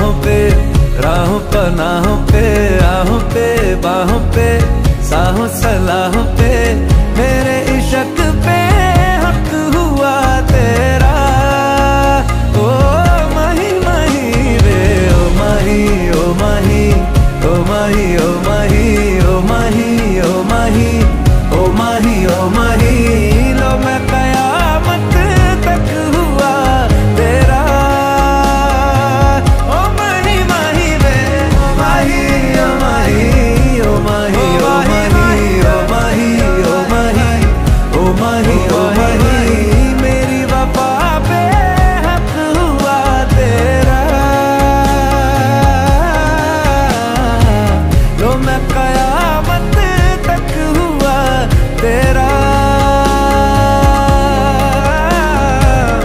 राहों पे, राहों पनाहों पे, राहों पे, बाहों पे, साहों सलाहों पे, मेरे इशक पे हक हुआ तेरा। ओ मही मही रे, ओ माही, ओ मही, ओ माही ओ माही ओ माही। है